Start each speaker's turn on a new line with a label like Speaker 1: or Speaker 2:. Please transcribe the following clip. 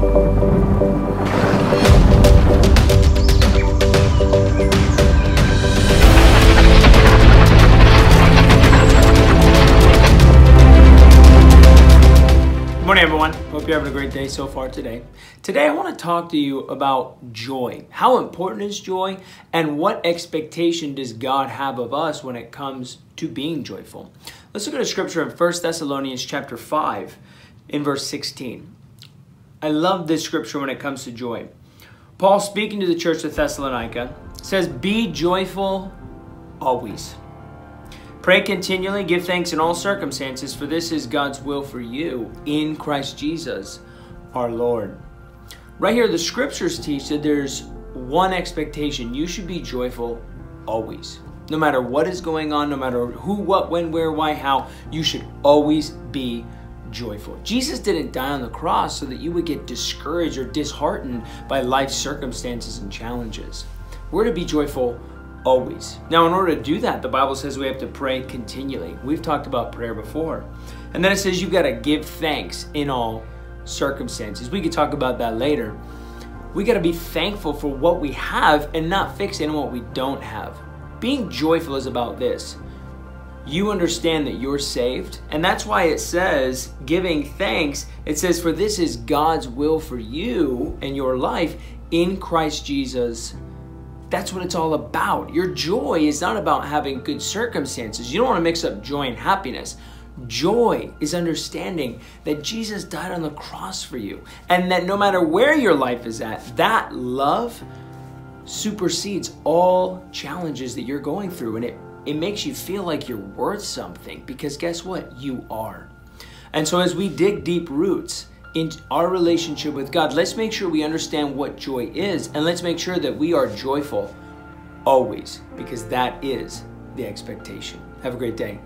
Speaker 1: Música you're having a great day so far today. Today, I want to talk to you about joy. How important is joy, and what expectation does God have of us when it comes to being joyful? Let's look at a scripture in 1 Thessalonians chapter 5, in verse 16. I love this scripture when it comes to joy. Paul, speaking to the church of Thessalonica, says, Be joyful always. Pray continually, give thanks in all circumstances, for this is God's will for you in Christ Jesus our Lord. Right here, the scriptures teach that there's one expectation. You should be joyful always. No matter what is going on, no matter who, what, when, where, why, how, you should always be joyful. Jesus didn't die on the cross so that you would get discouraged or disheartened by life's circumstances and challenges. We're to be joyful always. Now, in order to do that, the Bible says we have to pray continually. We've talked about prayer before. And then it says you've got to give thanks in all circumstances. We could talk about that later. We got to be thankful for what we have and not fixate on what we don't have. Being joyful is about this. You understand that you're saved, and that's why it says, giving thanks, it says, For this is God's will for you and your life in Christ Jesus that's what it's all about. Your joy is not about having good circumstances. You don't want to mix up joy and happiness. Joy is understanding that Jesus died on the cross for you and that no matter where your life is at, that love supersedes all challenges that you're going through and it, it makes you feel like you're worth something because guess what? You are. And so as we dig deep roots, in our relationship with God, let's make sure we understand what joy is and let's make sure that we are joyful always because that is the expectation. Have a great day.